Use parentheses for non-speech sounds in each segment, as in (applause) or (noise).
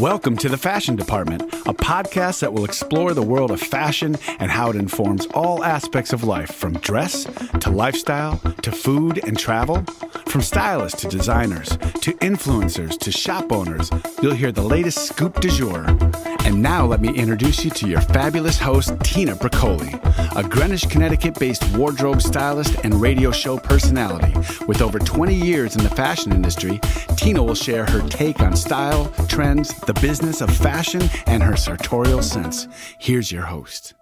Welcome to the Fashion Department, a podcast that will explore the world of fashion and how it informs all aspects of life from dress to lifestyle to food and travel. From stylists to designers to influencers to shop owners, you'll hear the latest scoop du jour. And now let me introduce you to your fabulous host, Tina Broccole, a Greenwich, Connecticut based wardrobe stylist and radio show personality. With over 20 years in the fashion industry, Tina will share her take on style, trends, the business of fashion, and her sartorial sense. Here's your host.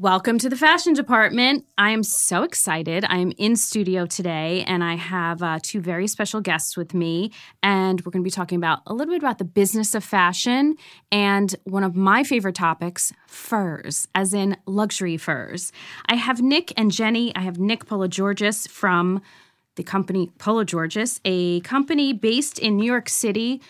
Welcome to the fashion department. I am so excited. I am in studio today and I have uh, two very special guests with me. And we're going to be talking about a little bit about the business of fashion and one of my favorite topics furs, as in luxury furs. I have Nick and Jenny. I have Nick Pologeorgis from the company Pologeorgis, a company based in New York City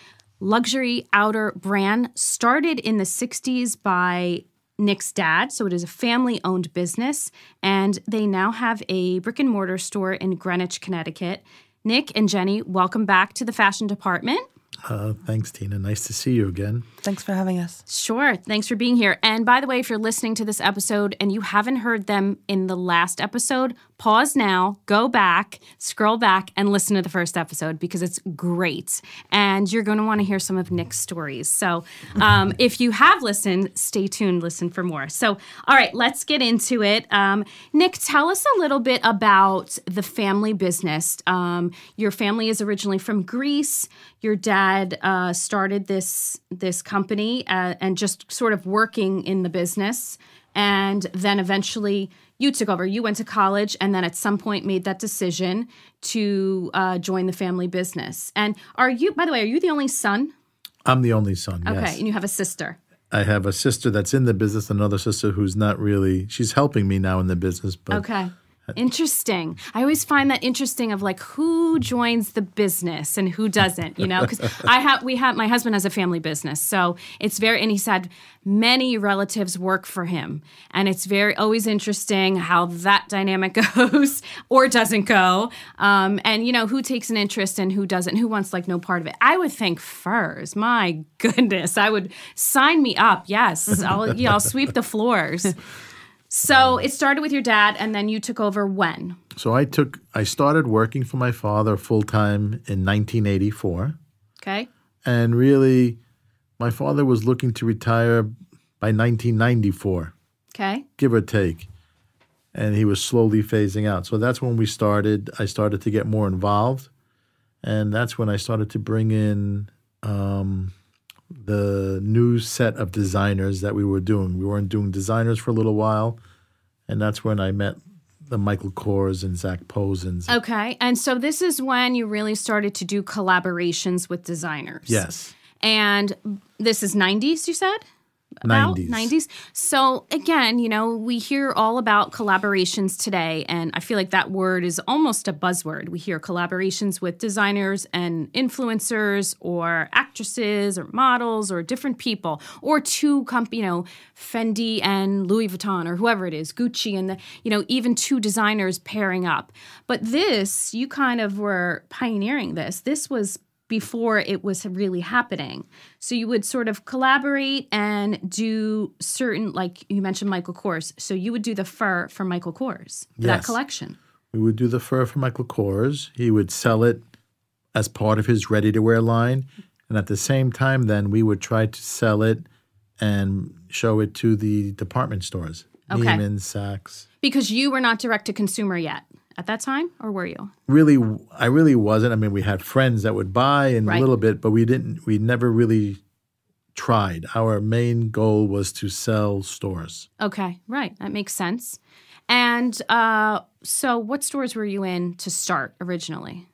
luxury outer brand started in the 60s by Nick's dad. So it is a family owned business. And they now have a brick and mortar store in Greenwich, Connecticut. Nick and Jenny, welcome back to the fashion department. Uh, thanks, Tina. Nice to see you again. Thanks for having us. Sure. Thanks for being here. And by the way, if you're listening to this episode and you haven't heard them in the last episode, pause now, go back, scroll back, and listen to the first episode because it's great. And you're going to want to hear some of Nick's stories. So um, (laughs) if you have listened, stay tuned, listen for more. So, all right, let's get into it. Um, Nick, tell us a little bit about the family business. Um, your family is originally from Greece. Your dad uh, started this this company uh, and just sort of working in the business, and then eventually you took over. You went to college, and then at some point made that decision to uh, join the family business. And are you, by the way, are you the only son? I'm the only son. Okay, Yes. and you have a sister. I have a sister that's in the business, another sister who's not really. She's helping me now in the business, but Okay. Interesting. I always find that interesting of like who joins the business and who doesn't, you know, because I have, we have, my husband has a family business. So it's very, and he said many relatives work for him. And it's very, always interesting how that dynamic (laughs) goes or doesn't go. Um, and, you know, who takes an interest and who doesn't, who wants like no part of it. I would think furs. My goodness. I would sign me up. Yes. I'll, I'll sweep the floors. So it started with your dad, and then you took over when? so I took. I started working for my father full time in 1984, Okay. and really, my father was looking to retire by 1994, Okay. give or take, and he was slowly phasing out. So that's when we started. I started to get more involved, and that's when I started to bring in. Um, the new set of designers that we were doing. We weren't doing designers for a little while, and that's when I met the Michael Kors and Zac Posens. Okay. And so this is when you really started to do collaborations with designers. yes, And this is 90s, you said? About 90s. 90s. So again, you know, we hear all about collaborations today, and I feel like that word is almost a buzzword. We hear collaborations with designers and influencers, or actresses, or models, or different people, or two comp, you know, Fendi and Louis Vuitton, or whoever it is, Gucci, and the, you know, even two designers pairing up. But this, you kind of were pioneering this. This was before it was really happening. So you would sort of collaborate and do certain, like you mentioned, Michael Kors. So you would do the fur for Michael Kors, for that collection. we would do the fur for Michael Kors. He would sell it as part of his ready-to-wear line, and at the same time, then we would try to sell it and show it to the department stores, Okay. Neiman, Saks. Because you were not direct to consumer yet at that time, or were you? really I really wasn't. I mean, we had friends that would buy and Right. a little bit, but we didn't we never really tried. Our main goal was to sell stores. Okay, right. That makes sense. And uh, so, what stores were you in to start originally?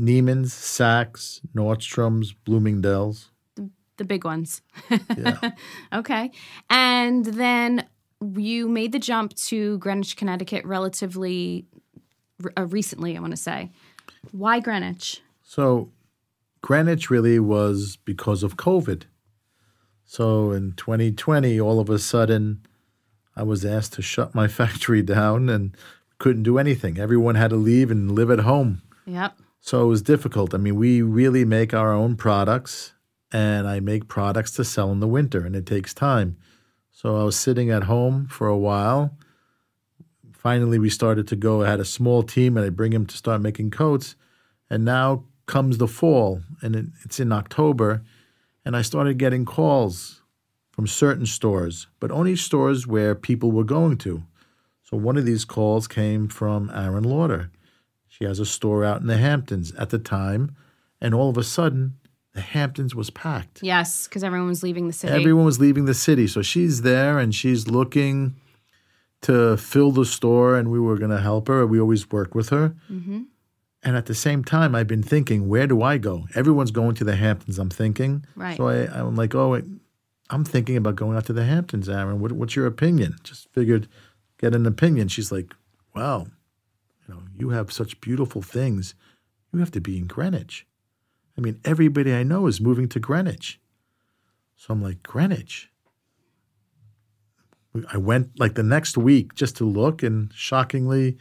Neiman's, Saks, Nordstrom's, Bloomingdale's. The big ones. Yeah. (laughs) Okay. And then you made the jump to Greenwich, Connecticut relatively uh, recently, I want to say. Why Greenwich? so Greenwich really was because of COVID. So in 2020, all of a sudden, I was asked to shut my (laughs) factory down and couldn't do anything. Everyone had to leave and live at home. Yep. So it was difficult. I mean, we really make our own products and I make products to sell in the winter, and it takes time. So I was sitting at home for a while. Finally, we started to go. I had a small team, and I bring him to start making coats. And now comes the fall, and it, it's in October, and I started getting calls from certain stores, but only stores where people were going to. So one of these calls came from Aerin Lauder. She has a store out in the Hamptons at the time, and all of a sudden, the Hamptons was packed. Yes, because everyone was leaving the city. Everyone was leaving the city. So she's there and she's looking to fill the store, and we were going to help her. We always work with her. Mm-hmm. And at the same time, I've been thinking, where do I go? Everyone's going to the Hamptons, I'm thinking. Right. So I, I'm like, oh, wait, I'm thinking about going out to the Hamptons, Aerin. What, what's your opinion? Just figured, get an opinion. She's like, wow, you know, you have such beautiful things. You have to be in Greenwich. I mean, everybody I know is moving to Greenwich. So I'm like, Greenwich. I went like the next week just to look, and shockingly,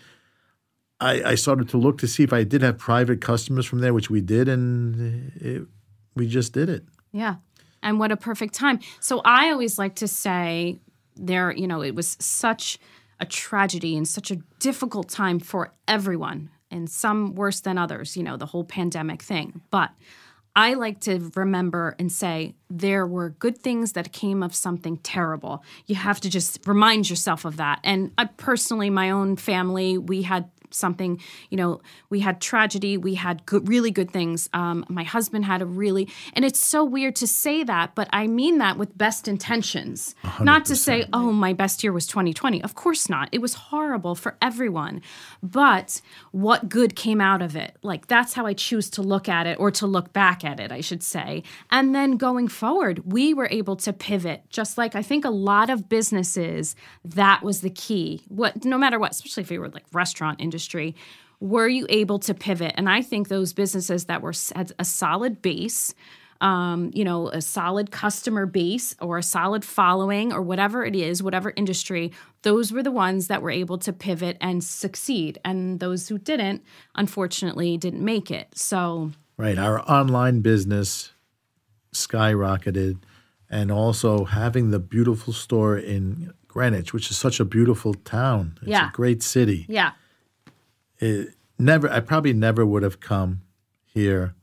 I, I started to look to see if I did have private customers from there, which we did, and it, we just did it. Yeah. And what a perfect time. So I always like to say there, you know, it was such a tragedy and such a difficult time for everyone, and some worse than others, you know, the whole pandemic thing. But I like to remember and say there were good things that came of something terrible. You have to just remind yourself of that. And I personally, my own family, we had something you know we had tragedy we had good, really good things. Um, my husband had a really and it's so weird to say that but i mean that with best intentions. Not to say oh my best year was 2020 of course not. It was horrible for everyone. But what good came out of it? Like that's how i choose to look at it or to look back at it i should say. And then going forward we were able to pivot just like i think a lot of businesses that was the key. What no matter what especially if you were like restaurant industry were you able to pivot and i think those businesses that were had a solid base um, you know a solid customer base or a solid following or whatever it is whatever industry those were the ones that were able to pivot and succeed and those who didn't unfortunately didn't make it so Right. Our online business skyrocketed, and also having the beautiful store in Greenwich, which is such a beautiful town. It's Yeah. a great city. yeah It never I probably never would have come here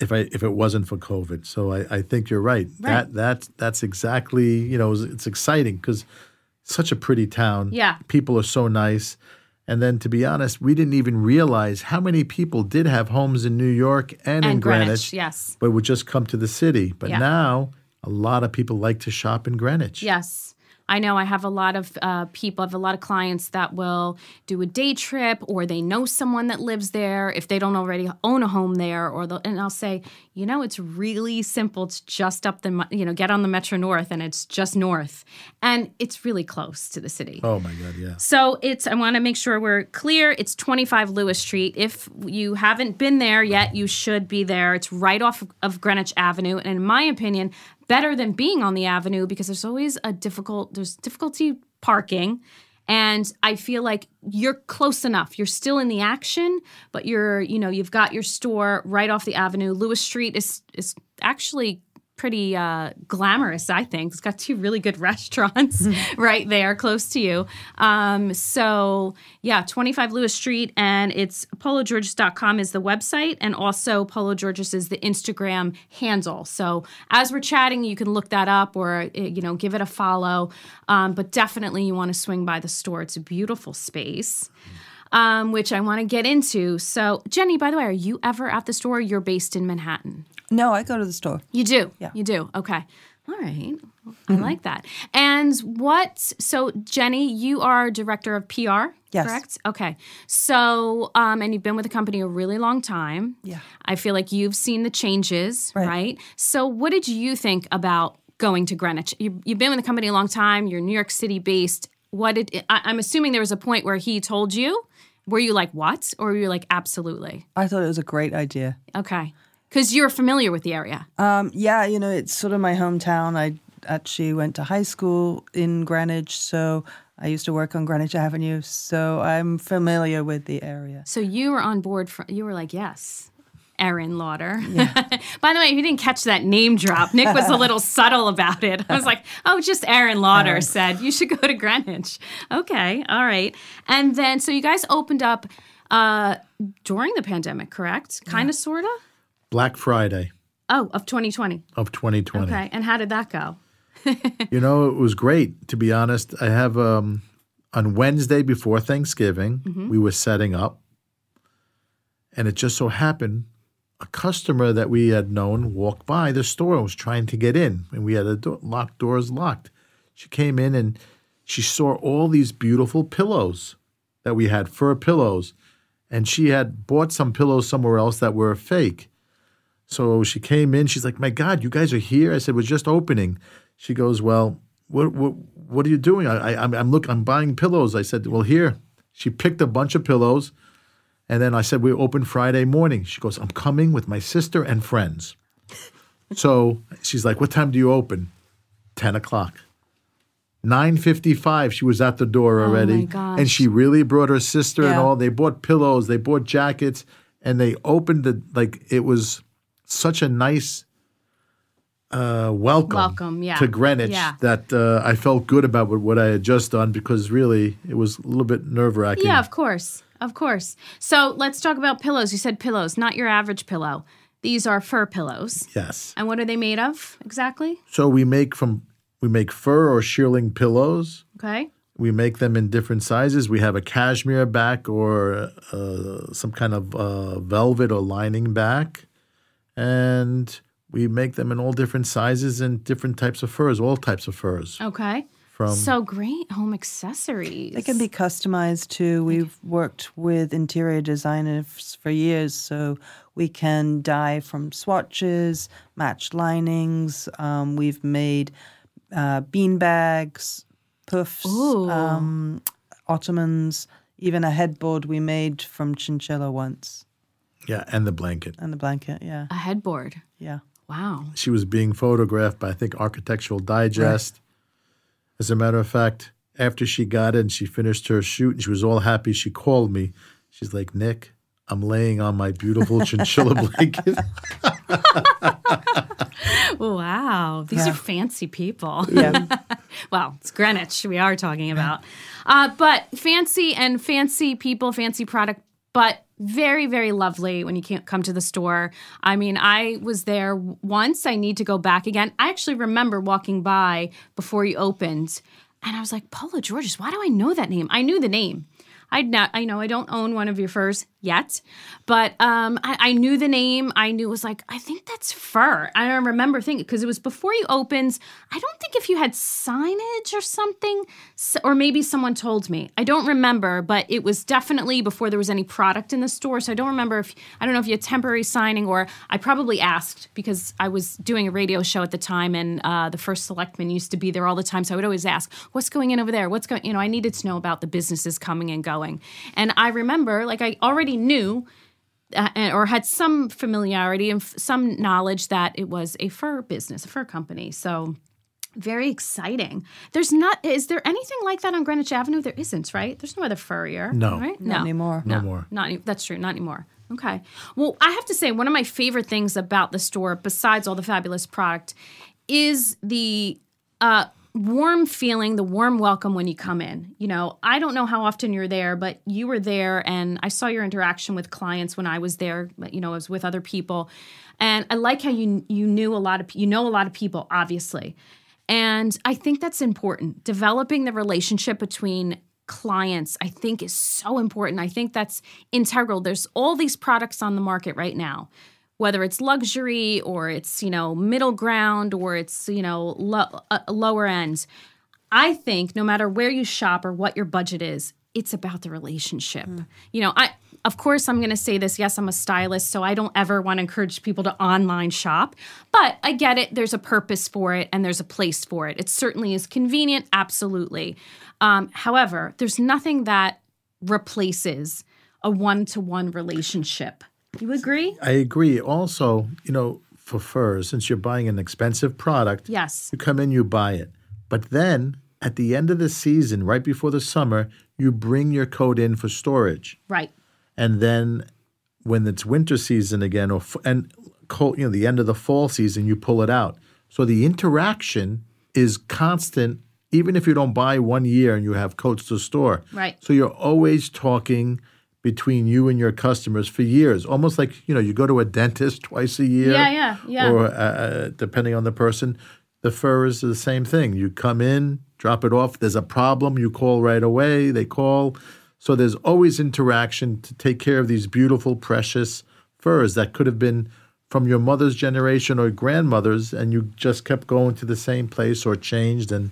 if I if it wasn't for COVID. So I, I think you're right. That that that's exactly, you know, it's, it's exciting because such a pretty town. Yeah. People are so nice. And then to be honest, we didn't even realize how many people did have homes in New York and, in greenwich, Greenwich, yes but would just come to the city. But Yeah. now a lot of people like to shop in Greenwich. Yes. I know I have a lot of uh, people, I have a lot of clients that will do a day trip or they know someone that lives there if they don't already own a home there. Or And I'll say, you know, it's really simple. It's just up the, you know, get on the Metro North and it's just north. And it's really close to the city. Oh my God, yeah. So it's, I want to make sure we're clear. It's 25 Lewis Street. If you haven't been there yet, you should be there. It's right off of Greenwich Avenue. And in my opinion, better than being on the avenue because there's always a difficult, there's difficulty parking. And I feel like you're close enough. You're still in the action, but you're, you know, you've got your store right off the avenue. Lewis Street is is actually pretty uh, glamorous, I think. It's got two really good (laughs) restaurants right there close to you. Um, so, yeah, 25 Lewis Street, and it's pologeorgis.com is the website, and also Pologeorgis is the Instagram handle. So, as we're chatting, you can look that up or, uh, you know, give it a follow. Um, but definitely you want to swing by the store. It's a beautiful space. Um, which I want to get into. So, Jenny, by the way, are you ever at the store? You're based in Manhattan. No, I go to the store. You do. Yeah. You do. Okay. All right. I like that. And what? So, Jenny, you are director of PR. Yes. Correct. Okay. So, um, and you've been with the company a really long time. Yeah. I feel like you've seen the changes, right? Right. So, what did you think about going to Greenwich? You, you've been with the company a long time. You're New York City based. What did I, I'm assuming there was a point where he told you? Were you like what, or were you like absolutely? I thought it was a great idea. Okay. Because you're familiar with the area. Um, yeah, you know, it's sort of my hometown. I actually went to high school in Greenwich, so I used to work on Greenwich Avenue, so I'm familiar with the area. So you were on board. For, you were like, yes. Aerin Lauder. (laughs) By the way, if you didn't catch that name drop, Nick was a little (laughs) subtle about it. I was like, oh, just Aerin Lauder said you should go to Greenwich. Okay, all right. And then, so you guys opened up uh, during the pandemic, correct? Kind of, sort of? Black Friday Oh, of 2020. of 2020. Okay. And how did that go? (laughs) You know, it was great, to be honest. I have um, on Wednesday before Thanksgiving, we were setting up. And it just so happened a customer that we had known walked by the store and was trying to get in. And we had the door, locked doors locked. She came in and she saw all these beautiful pillows that we had, fur pillows. And she had bought some pillows somewhere else that were fake. So she came in. She's like, "My God, you guys are here!" I said, "We're just opening." She goes, "Well, what what what are you doing?" I, I I'm I'm look I'm buying pillows. I said, "Well, here." She picked a bunch of pillows, and then I said, "We open Friday morning." She goes, "I'm coming with my sister and friends." (laughs) so she's like, "What time do you open?" Ten o'clock. Nine fifty-five. She was at the door oh already, gosh. and she really brought her sister and all. They bought pillows, they bought jackets, and they opened the like. It was such a nice uh, welcome, Welcome, yeah. to Greenwich Yeah. that uh, I felt good about what, what I had just done because really it was a little bit nerve wracking. Yeah, of course. Of course. So let's talk about pillows. You said pillows, not your average pillow. These are fur pillows. Yes. And what are they made of exactly? So we make from we make fur or shearling pillows. Okay. We make them in different sizes. We have a cashmere back or uh, some kind of uh, velvet or lining back, and we make them in all different sizes and different types of furs, all types of furs. Okay. From so great home accessories. They can be customized too. We've worked with interior designers for years, so we can dye from swatches, match linings. Um, we've made uh, bean bags, puffs, um, ottomans, even a headboard we made from chinchilla once, yeah, and the blanket. and the blanket. Yeah, a headboard. yeah. Wow. She was being photographed by I think Architectural Digest. As a matter of fact, after she got it and she finished her shoot and she was all happy, she called me. She's like, Nick, I'm laying on my beautiful chinchilla (laughs) blanket. Wow. These Yeah. are fancy people. Yeah. (laughs) well, it's Greenwich we are talking about. Uh, but fancy and fancy people, fancy product, but very, very lovely when you can't come to the store. I mean, I was there once. I need to go back again. I actually remember walking by before you opened, and I was like, Pologeorgis, why do I know that name? I knew the name. I'd not, I know I don't own one of your furs yet, but um, I, I knew the name. I knew it was like, I think that's fur. I don't remember thinking because it was before you opened. I don't think if you had signage or something, s- or maybe someone told me. I don't remember, but it was definitely before there was any product in the store. So I don't remember if, I don't know if you had temporary signing or I probably asked because I was doing a radio show at the time and uh, the first selectman used to be there all the time. So I would always ask, what's going in over there? What's going, you know, I needed to know about the businesses coming and going. And I remember, like, I already knew uh, or had some familiarity and f- some knowledge that it was a fur business, a fur company. So very exciting. There's not, is there anything like that on Greenwich Avenue? There isn't, right? There's no other furrier. No. Right? Not anymore. No more. Not any- that's true. Not anymore. Okay. Well, I have to say one of my favorite things about the store, besides all the fabulous product, is the uh, warm feeling, the warm welcome when you come in. You know, I don't know how often you're there, but you were there, and I saw your interaction with clients when I was there. You know, I was with other people, and I like how you you knew a lot of you know a lot of people, obviously. And I think that's important. Developing the relationship between clients, I think, is so important. I think that's integral. There's all these products on the market right now, whether it's luxury or it's, you know, middle ground or it's, you know, lo- uh, lower ends. I think no matter where you shop or what your budget is, it's about the relationship. You know, I of course I'm going to say this. Yes, I'm a stylist, so I don't ever want to encourage people to online shop, but I get it. There's a purpose for it and there's a place for it. It certainly is convenient, absolutely. Um, however, there's nothing that replaces a one-to-one relationship. You agree? I agree. Also, you know, for furs, since you're buying an expensive product, Yes. you come in, you buy it. But then at the end of the season, right before the summer, you bring your coat in for storage. Right. And then when it's winter season again, or f- and cold, you know, the end of the fall season, you pull it out. So the interaction is constant, even if you don't buy one year and you have coats to store. Right. So you're always talking between you and your customers for years, almost like you know you go to a dentist twice a year. Yeah, yeah, yeah. Or uh, depending on the person, the fur is the same thing. You come in, drop it off. There's a problem, you call right away. They call. So there's always interaction to take care of these beautiful, precious furs that could have been from your mother's generation or grandmother's, and you just kept going to the same place or changed and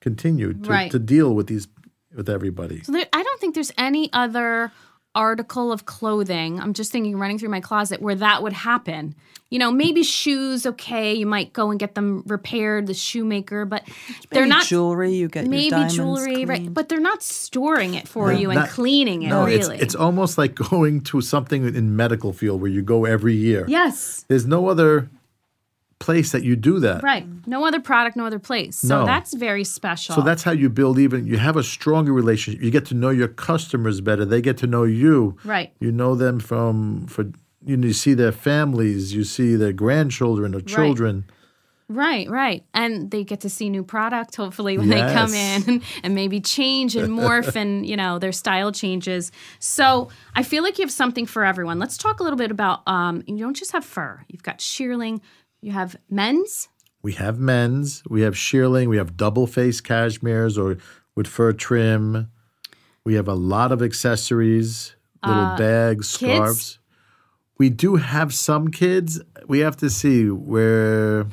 continued to, Right. to deal with these with everybody. So there, I don't think there's any other article of clothing. I'm just thinking, running through my closet, where that would happen. You know, maybe shoes. Okay, you might go and get them repaired, the shoemaker, but they're Maybe not jewelry. You get maybe diamonds jewelry, right? But they're not storing it for No, you and not- cleaning it. No, really, it's it's almost like (laughs) going to something in medical field where you go every year. yes, There's no other place that you do that. right. No other product, no other place. So No. that's very special. So that's how you build even you have a stronger relationship. You get to know your customers better. They get to know you. right. You know them from for you, know, you see their families, you see their grandchildren or children. Right, right. And they get to see new product hopefully when they come in (laughs) and maybe change and morph (laughs) and, you know, their style changes. So I feel like you have something for everyone. Let's talk a little bit about um you don't just have fur. You've got shearling, you have men's. We have men's, we have shearling, we have double face cashmeres or with fur trim. We have a lot of accessories, little bags, Uh, kids? scarves. We do have some kids. We have to see where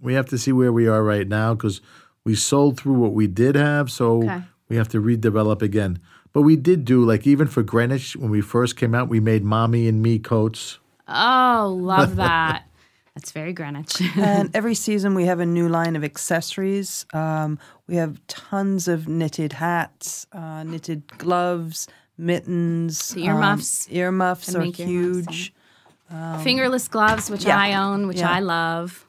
we have to see where we are right now because we sold through what we did have, so Okay. we have to redevelop again. But we did do like even for Greenwich when we first came out, we made mommy and me coats. Oh, love (laughs) that. That's very Greenwich. and (laughs) every season we have a new line of accessories. Um, we have tons of knitted hats, uh, knitted gloves, mittens, The earmuffs. Um, earmuffs are huge. Fingerless gloves, which yeah. I own, which Yeah. I love.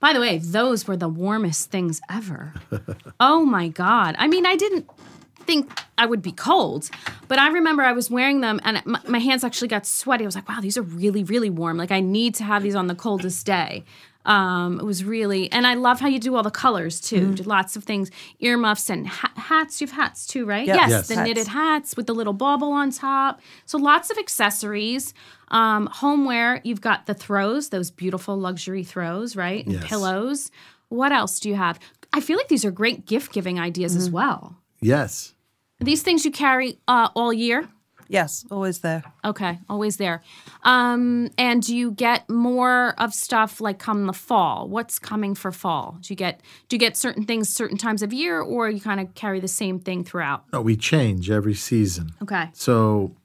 By the way, those were the warmest things ever. (laughs) oh my God. I mean, I didn't think I would be cold, but I remember I was wearing them and my, my hands actually got sweaty. I was like, wow, these are really, really warm. Like, I need to have these on the coldest day. Um, it was really, and I love how you do all the colors too. Did lots of things, earmuffs and ha- hats. You have hats too, right? Yes. Yes, Yes. the Hats. knitted hats with the little bauble on top. So lots of accessories. Um, homeware, you've got the throws, those beautiful luxury throws, right? And Yes. pillows. What else do you have? I feel like these are great gift giving ideas as well. Yes. Are these things you carry uh, all year? Yes, always there. Okay, always there. Um, and do you get more of stuff like come the fall? What's coming for fall? Do you get do you get certain things certain times of year, or you kind of carry the same thing throughout? No, we change every season. Okay. So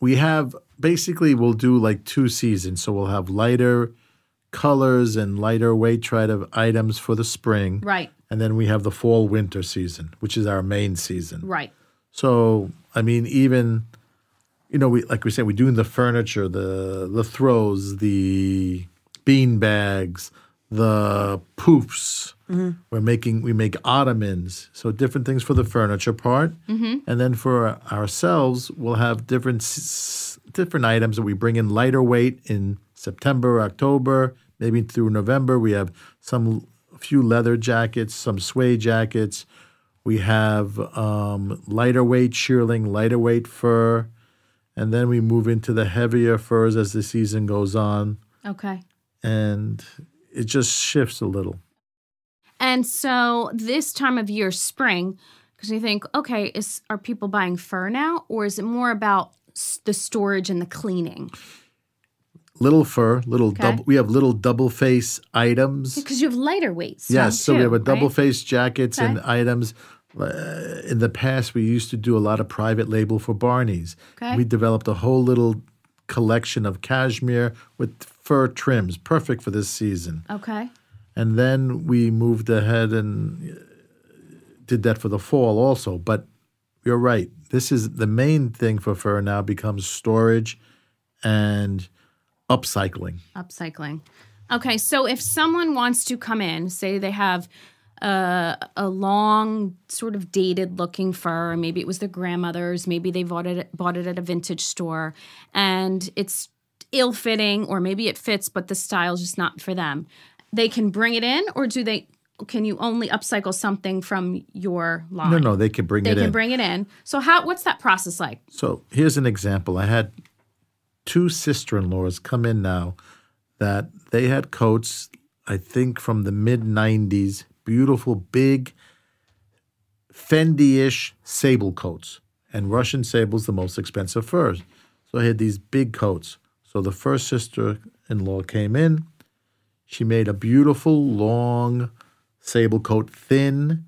we have basically we'll do like two seasons. So we'll have lighter colors and lighter weight try to items for the spring. Right. And then we have the fall winter season, which is our main season. Right. So I mean, even you know, we like we said, we're doing the furniture, the the throws, the bean bags, the poofs. Mm-hmm. We're making we make ottomans, so different things for the furniture part, mm-hmm. and then for ourselves, we'll have different different items that we bring in lighter weight in September, October, maybe through November. We have some a few leather jackets, some suede jackets. We have um, lighter weight shearling, lighter weight fur, and then we move into the heavier furs as the season goes on, Okay. and it just shifts a little. And so this time of year, spring, because you think, okay, is are people buying fur now, or is it more about s- the storage and the cleaning? Little fur, little Okay. double. We have little double face items. Because you have lighter weights. Yes, so we have a double face. face jackets and items. Uh, in the past, we used to do a lot of private label for Barney's. Okay. We developed a whole little collection of cashmere with fur trims, perfect for this season. Okay. And then we moved ahead and uh, did that for the fall also. But you're right. This is the main thing for fur now becomes storage and upcycling. Upcycling. Okay, so if someone wants to come in, say they have a, a long, sort of dated looking fur, maybe it was their grandmother's, maybe they bought it bought it at a vintage store, and it's ill fitting, or maybe it fits, but the style's just not for them. They can bring it in, or do they? Can you only upcycle something from your line? No, no, they can bring They it They can in. bring it in. So how? What's that process like? So here's an example. I had two sister in laws come in now that they had coats, I think from the mid 90s, beautiful, big, Fendi ish sable coats. And Russian sable's the most expensive furs. So I had these big coats. So the first sister in law came in. She made a beautiful, long sable coat, thin,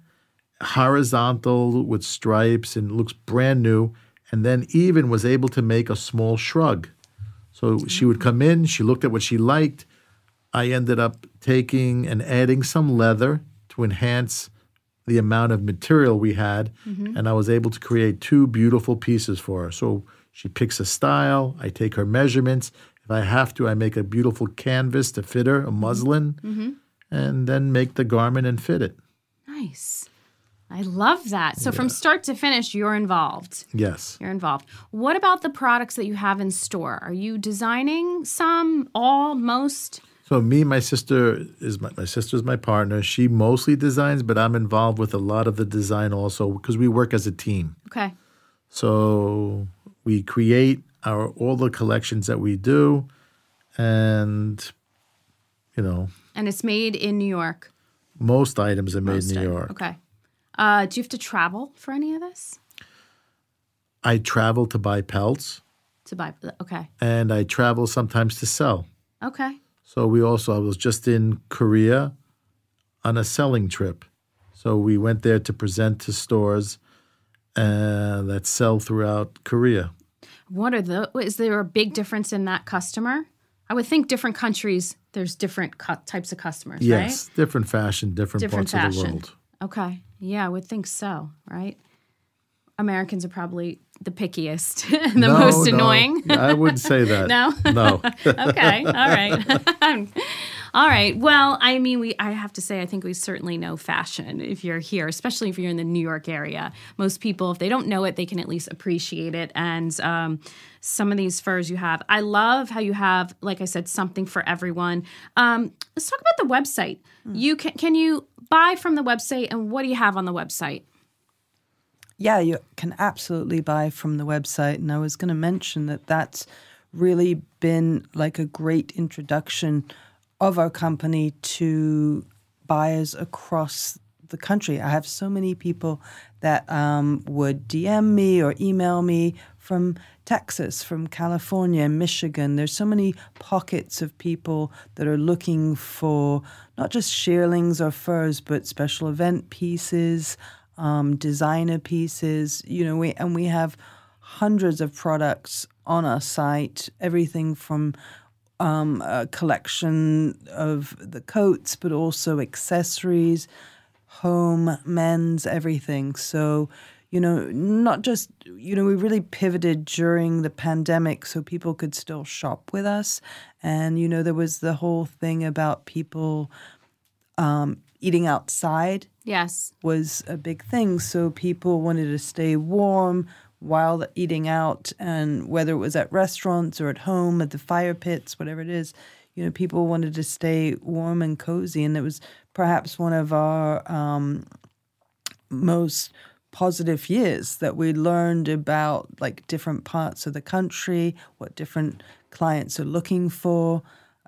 horizontal with stripes and looks brand new. And then even was able to make a small shrug. So she would come in, she looked at what she liked. I ended up taking and adding some leather to enhance the amount of material we had. Mm-hmm. And I was able to create two beautiful pieces for her. So she picks a style, I take her measurements. If I have to, I make a beautiful canvas to fit her, a mm-hmm. muslin, mm-hmm. and then make the garment and fit it. Nice. I love that. So from start to finish, you're involved. Yes. You're involved. What about the products that you have in store? Are you designing some, all, most? So me, my sister is my, my sister's my partner. She mostly designs, but I'm involved with a lot of the design also because we work as a team. Okay. So we create our all the collections that we do, and you know And it's made in New York. most items are made Most in New of it. York. Okay. Uh, do you have to travel for any of this I travel to buy pelts, to buy? Okay. and I travel sometimes to sell. Okay. So we also I was just in Korea on a selling trip. So we went there to present to stores uh, that sell throughout Korea. What are the? Is there a big difference in that customer? I would think different countries. There's different types of customers, right? Yes, different fashion, different, Different parts fashion. of the world. Okay. Yeah, I would think so, right? Americans are probably the pickiest (laughs) and the No, most no, annoying. I wouldn't say that. (laughs) No? no. (laughs) okay. All right. All right. Well, I mean, we I have to say I think we certainly know fashion if you're here, especially if you're in the New York area. Most people, if they don't know it, they can at least appreciate it. And um, some of these furs you have, I love how you have, like I said, something for everyone. Um, let's talk about the website. You can can you buy from the website, and what do you have on the website? Yeah, you can absolutely buy from the website. And I was going to mention that that's really been like a great introduction of our company to buyers across the country. I have so many people that um, would DM me or email me from Texas, from California, Michigan. There's so many pockets of people that are looking for not just shearlings or furs, but special event pieces, um, designer pieces. You know, we and we have hundreds of products on our site. Everything from um, a collection of the coats, but also accessories, home, men's, everything. So, you know, not just, you know, we really pivoted during the pandemic so people could still shop with us. And, you know, there was the whole thing about people um, eating outside Yes. was a big thing. So people wanted to stay warm while eating out, and whether it was at restaurants or at home, at the fire pits, whatever it is, you know, people wanted to stay warm and cozy. And it was perhaps one of our um, most positive years that we learned about like different parts of the country, what different clients are looking for.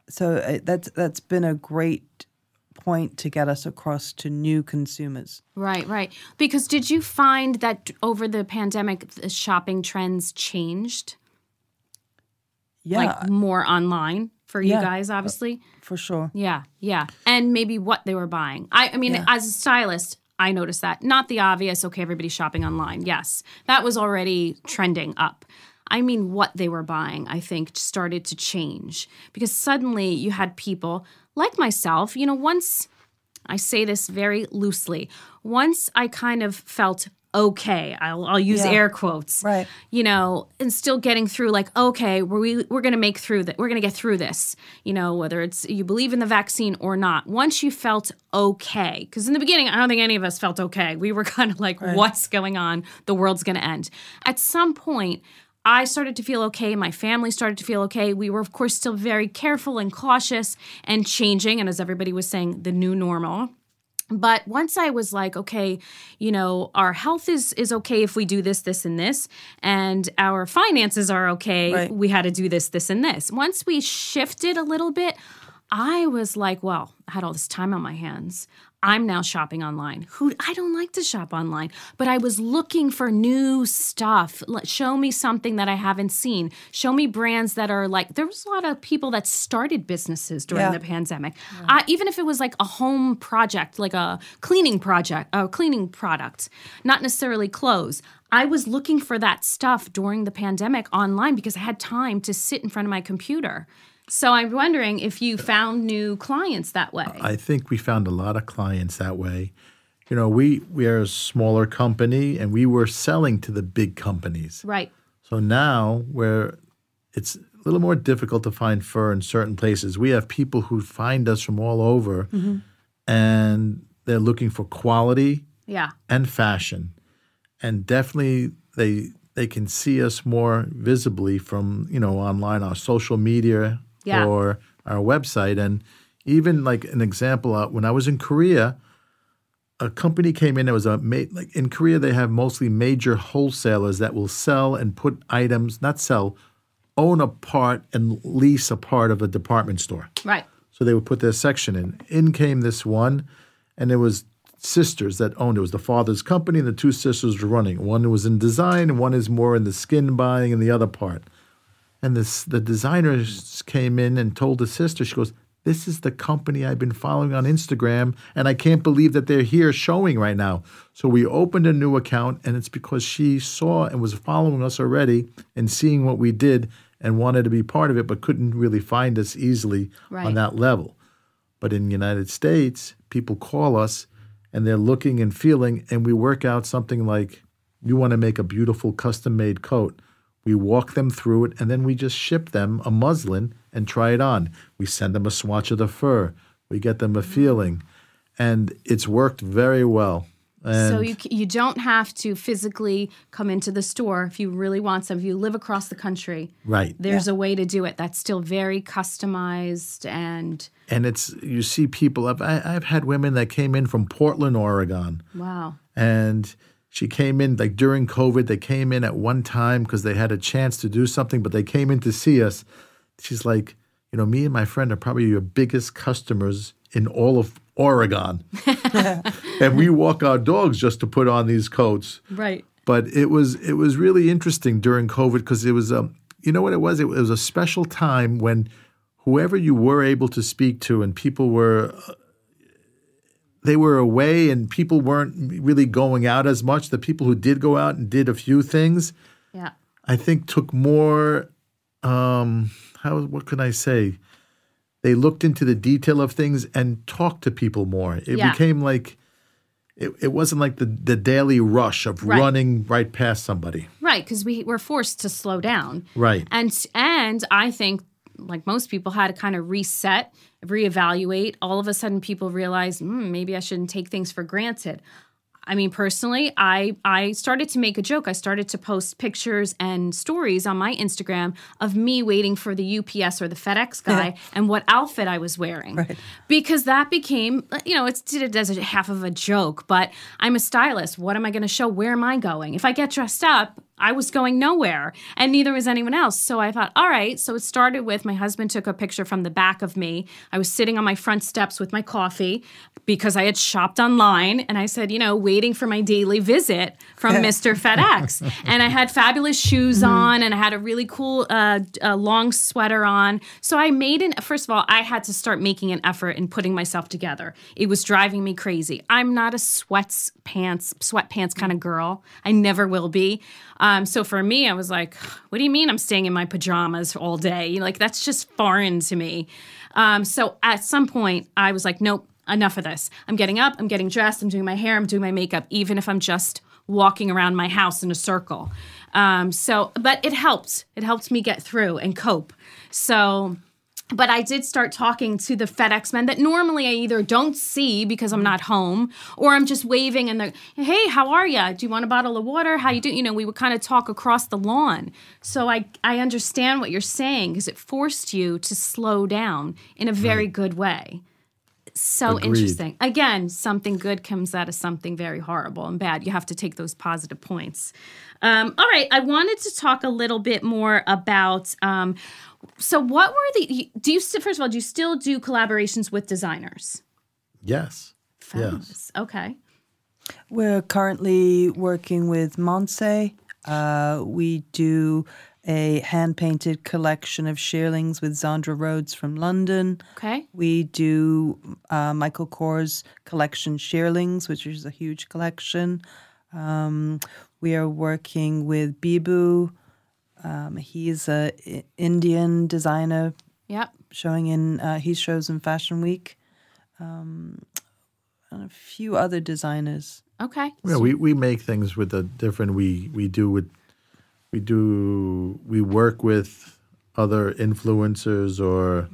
So uh, that's that's been a great point to get us across to new consumers. Right, right. Because did you find that over the pandemic, the shopping trends changed? Yeah, Like more online for you guys, obviously? Uh, for sure. Yeah, yeah. And maybe what they were buying. I, I mean, Yeah. as a stylist, I noticed that. Not the obvious, okay, everybody's shopping online. Yes, that was already trending up. I mean, what they were buying, I think, started to change because suddenly you had people like myself, you know, once I say this very loosely, once I kind of felt okay, I'll, I'll use Yeah. air quotes, Right. you know, and still getting through like, okay, we're, we, we're going to make through that. We're going to get through this, you know, whether it's you believe in the vaccine or not. Once you felt okay, because in the beginning, I don't think any of us felt okay. We were (laughs) kind of like, what's going on? The world's going to end. At some point, I started to feel okay. My family started to feel okay. We were, of course, still very careful and cautious and changing. And as everybody was saying, the new normal. But once I was like, okay, you know, our health is is okay if we do this, this, and this, and our finances are okay. Right. We had to do this, this, and this. Once we shifted a little bit, I was like, well, I had all this time on my hands. I'm now shopping online. Who I don't like to shop online, but I was looking for new stuff. Let- Show me something that I haven't seen. Show me brands that are like. There was a lot of people that started businesses during Yeah. the pandemic. Uh, even if it was like a home project, like a cleaning project, a cleaning product, not necessarily clothes. I was looking for that stuff during the pandemic online because I had time to sit in front of my computer. So I'm wondering if you found new clients that way. I think we found a lot of clients that way. You know, we we are a smaller company and we were selling to the big companies. right. So now where it's a little more difficult to find fur in certain places, we have people who find us from all over mm-hmm. and they're looking for quality Yeah. and fashion. And definitely they they can see us more visibly from, you know, online, our social media Yeah. or our website. And even like an example, uh, when I was in Korea, a company came in. It was a like in Korea they have mostly major wholesalers that will sell and put items, not sell, own a part and lease a part of a department store. Right. So they would put their section in. In came this one, and it was sisters that owned it. It was the father's company, and the two sisters were running. One was in design, and one is more in the skin buying, and the other part. And this the designers came in and told the sister, she goes, This is the company I've been following on Instagram, and I can't believe that they're here showing right now. So we opened a new account, and it's because she saw and was following us already and seeing what we did and wanted to be part of it, but couldn't really find us easily Right. on that level. But in the United States, people call us and they're looking and feeling, and we work out something like You want to make a beautiful custom made coat. We walk them through it, and then we just ship them a muslin and try it on. We send them a swatch of the fur. We get them a feeling, and it's worked very well. And so you you don't have to physically come into the store if you really want some. If you live across the country, right, there's a way to do it that's still very customized and and it's you see people. I've I, I've had women that came in from Portland, Oregon, wow. and she came in like during COVID. They came in at one time because they had a chance to do something, but they came in to see us. She's like, you know, me and my friend are probably your biggest customers in all of Oregon, (laughs) and we walk our dogs just to put on these coats. Right. But it was it was really interesting during COVID because it was um you know what it was it was a special time when whoever you were able to speak to and people were uh, they were away and people weren't really going out as much. The people who did go out and did a few things, Yeah. I think took more um how what can I say? They looked into the detail of things and talked to people more. It Yeah. became like it, it wasn't like the, the daily rush of Right. running right past somebody. Right, because we were forced to slow down. Right. And and I think like most people had to kind of reset, reevaluate. All of a sudden people realize hmm, maybe I shouldn't take things for granted. I mean, personally, I I started to make a joke. I started to post pictures and stories on my Instagram of me waiting for the UPS or the FedEx guy and what outfit I was wearing. Because that became, you know, it's did it as a half of a joke, but I'm a stylist. What am I going to show? Where am I going? If I get dressed up, I was going nowhere, and neither was anyone else. So I thought, all right. So it started with my husband took a picture from the back of me. I was sitting on my front steps with my coffee because I had shopped online, and I said, you know, waiting for my daily visit from (laughs) Mr. FedEx, and I had fabulous shoes on, and I had a really cool uh, uh, long sweater on. So I made an. First of all, I had to start making an effort in putting myself together. It was driving me crazy. I'm not a sweats pants sweatpants kind of girl. I never will be. Um, so for me, I was like, what do you mean I'm staying in my pajamas all day? Like, that's just foreign to me. Um, so at some point, I was like, nope, enough of this. I'm getting up, I'm getting dressed, I'm doing my hair, I'm doing my makeup, even if I'm just walking around my house in a circle. Um, so, but it helped. It helped me get through and cope. So, but I did start talking to the FedEx men that normally I either don't see because I'm not home or I'm just waving and they're, hey, how are you? Do you want a bottle of water? How you doing? You know, we would kind of talk across the lawn. So I, I understand what you're saying because it forced you to slow down in a very good way. So Agreed. interesting. Again, something good comes out of something very horrible and bad. You have to take those positive points. Um, all right, I wanted to talk a little bit more about. Um, so, what were the? Do you st- first of all? Do you still do collaborations with designers? Yes. Yes. Okay. We're currently working with Monse. Uh, we do a hand painted collection of shearlings with Zandra Rhodes from London. Okay. We do uh, Michael Kors collection shearlings, which is a huge collection. Um, we are working with Bibhu. Um, he's a I- Indian designer Yep. showing in uh, he shows in Fashion Week. Um, and a few other designers. Okay. Yeah, we, we make things with the different we we do with we do we work with other influencers or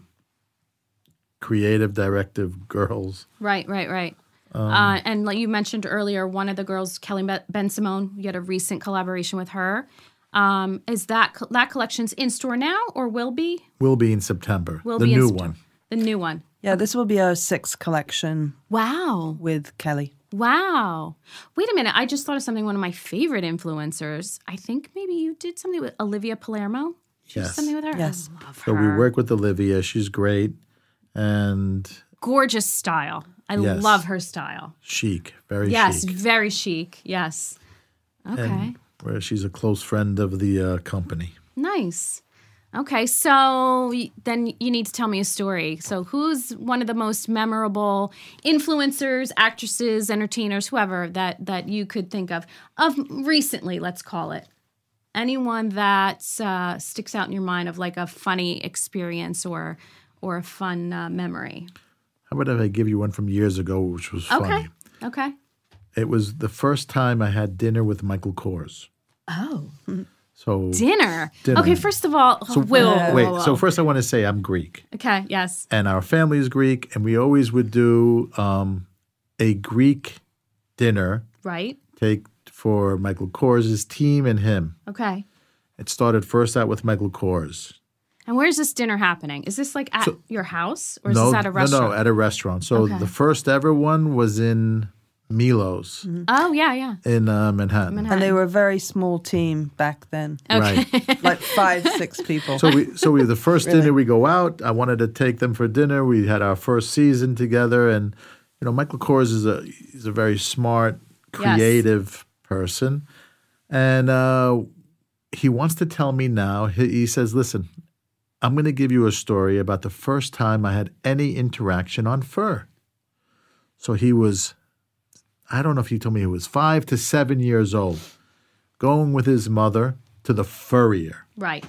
creative directive girls. Right. Right. Right. Um, uh, and like you mentioned earlier, one of the girls, Kelly Be- Bensimon, you had a recent collaboration with her. Um, is that that collection's in store now or will be? Will be in September. Will the be in new September. one. The new one. Yeah, this will be our sixth collection Wow. with Kelly. Wow. Wait a minute. I just thought of something. One of my favorite influencers. I think maybe you did something with Olivia Palermo. Did you do Yes. Something with her. Yes. I love So we work with Olivia. She's great and Gorgeous style. I Yes. love her style. chic, very chic. Yes, chic. very chic. Yes. Okay. And where she's a close friend of the uh, company. Nice. Okay, so then you need to tell me a story. So, who's one of the most memorable influencers, actresses, entertainers, whoever that that you could think of of recently? Let's call it anyone that uh, sticks out in your mind of like a funny experience or or a fun uh, memory. How about if I give you one from years ago, which was funny? Okay. It was the first time I had dinner with Michael Kors. Oh, So dinner. Dinner. Okay, first of all, whoa, wait. whoa, So first, I want to say I'm Greek, okay, yes. and our family is Greek, and we always would do um, a Greek dinner Right. take for Michael Kors' team and him. Okay. It started first out with Michael Kors. And where's this dinner happening? Is this like at your house or is no, this at a restaurant? no, no, at a restaurant. So Okay. the first ever one was in Milos oh yeah, yeah. in uh, Manhattan. And they were a very small team back then, Right. (laughs) like five, six people. So we so we the first dinner we go out. I wanted to take them for dinner. We had our first season together, and you know Michael Kors is a he's a very smart, creative person, and uh, he wants to tell me now. He, he says, "Listen, I'm going to give you a story about the first time I had any interaction on fur." So he was, I don't know if he told me he was five to seven years old, going with his mother to the furrier. Right.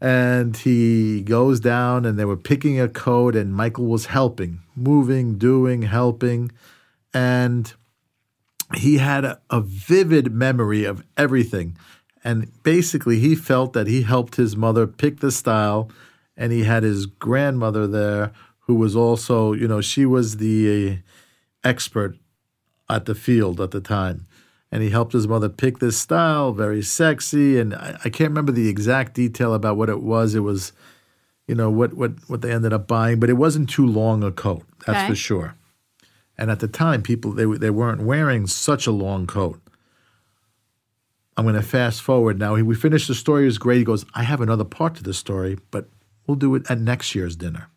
and he goes down and they were picking a coat and michael was helping moving doing helping. And he had a, a vivid memory of everything. And basically he felt that he helped his mother pick the style and he had his grandmother there who was also you know she was the expert at the field at the time. And he helped his mother pick this style, very sexy. And I, I can't remember the exact detail about what it was. It was, you know, what what what they ended up buying, but it wasn't too long a coat. That's Okay. for sure. And at the time, people they they weren't wearing such a long coat. I'm going to fast forward now. We finished the story. It was great. He goes, I have another part to the story, but we'll do it at next year's dinner.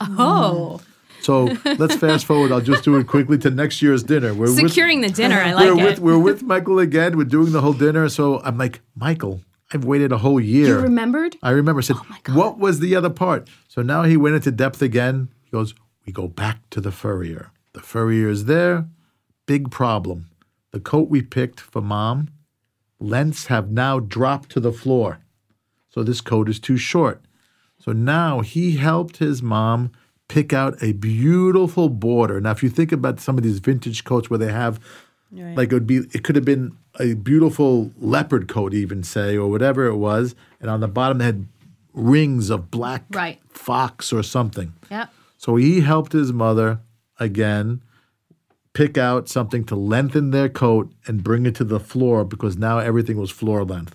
Oh, So let's fast forward. I'll just do it quickly to next year's dinner. We're with- securing the dinner. I like we're it. with we're with Michael again. We're doing the whole dinner. So I'm like, Michael, I've waited a whole year. you remembered? I remember. I said, Oh my God. what was the other part? So now he went into depth again. He goes, we go back to the furrier. The furrier is there. Big problem. The coat we picked for mom, lengths have now dropped to the floor. So this coat is too short. So now he helped his mom pick out a beautiful border. Now, if you think about some of these vintage coats where they have, like it would be, it could have been a beautiful leopard coat, even say, or whatever it was, and on the bottom they had rings of black Right. fox or something. Yep. So he helped his mother again pick out something to lengthen their coat and bring it to the floor because now everything was floor length.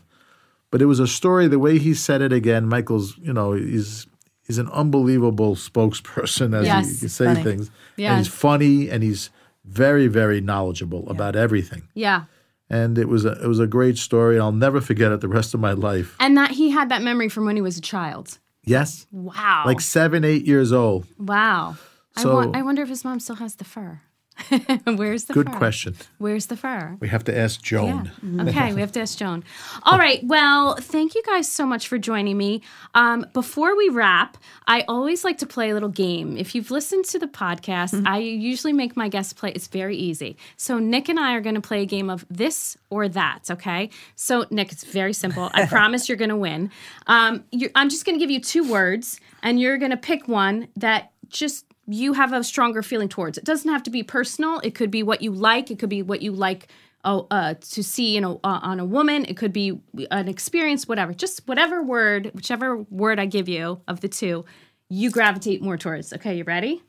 But it was a story. The way he said it again, Michael's, you know, he's he's an unbelievable spokesperson as Yes. he, say Funny. things. And he's funny and he's very, very knowledgeable about everything. Yeah. And it was a it was a great story. I'll never forget it the rest of my life. And that he had that memory from when he was a child. Yes, Wow. like seven, eight years old. wow. I, So- wa- I wonder if his mom still has the fur. (laughs) Where's the Good fur? question. Where's the fur? We have to ask Joan. Yeah. Okay, we have to ask Joan. (laughs) All right. Well, thank you guys so much for joining me. Um, before we wrap, I always like to play a little game. If you've listened to the podcast, I usually make my guests play. It's very easy. So Nick and I are going to play a game of this or that. Okay. So Nick, it's very simple. I (laughs) promise you're going to win. Um, you're, I'm just going to give you two words, and you're going to pick one that just you have a stronger feeling towards. It doesn't have to be personal. It could be what you like. It could be what you like oh, uh, to see you know uh, on a woman. It could be an experience, whatever. Just whatever word, whichever word I give you of the two, you gravitate more towards. Okay, you ready?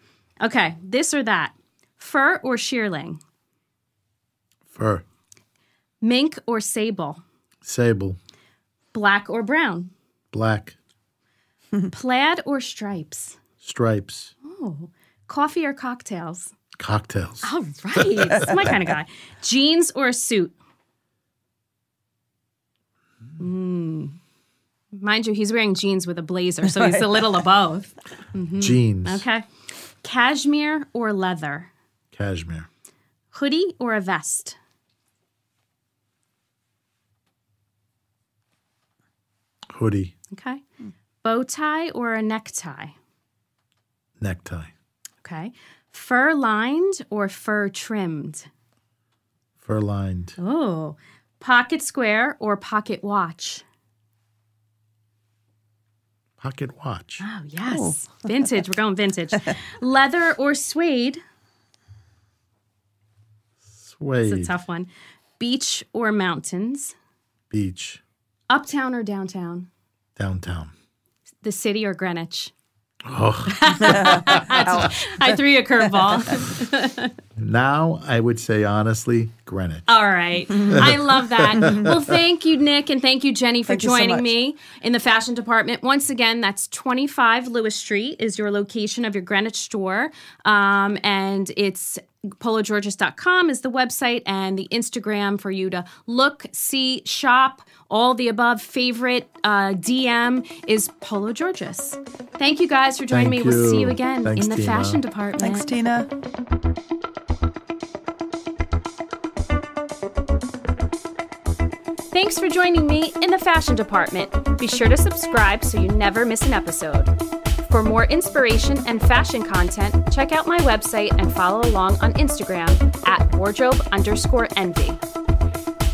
Okay, this or that, fur or shearling, Fur, mink or sable, sable, black or brown, black, plaid or stripes, stripes, coffee or cocktails. cocktails. All right, that's my kind of guy. (laughs) Jeans or a suit. Mm. Mind you, he's wearing jeans with a blazer, so he's a (laughs) little of both. Jeans, Okay. Cashmere or leather? cashmere, Hoodie or a vest? hoodie, Okay. Bow tie or a necktie? Necktie, Okay. Fur lined or fur trimmed? fur lined, Oh. Pocket square or pocket watch? pocket watch, Oh, yes. Oh. (laughs) Vintage. We're going vintage. Leather or suede? suede, It's a tough one. Beach or mountains? beach, Uptown or downtown? downtown. The city or Greenwich? Oh, I threw you a curveball. (laughs) now I would say honestly, Greenwich. All right. I love that. Well, thank you, Nick, and thank you, Jenny, for Thank you so joining me in the fashion department. Once again, that's 25 Lewis Street is your location of your Greenwich store. Um, and it's pologeorgis.com is the website and the Instagram for you to look, see, shop, all the above. Favorite uh, DM is Pologeorgis. Thank you guys for joining Thank me. We'll see you you. again Thanks, in the Tina. fashion department. Thanks, Tina. Thanks for joining me in the fashion department. Be sure to subscribe so you never miss an episode. For more inspiration and fashion content, check out my website and follow along on Instagram at wardrobe underscore envy.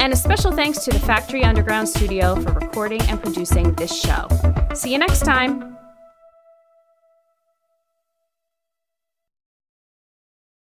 And a special thanks to the Factory Underground Studio for recording and producing this show. See you next time.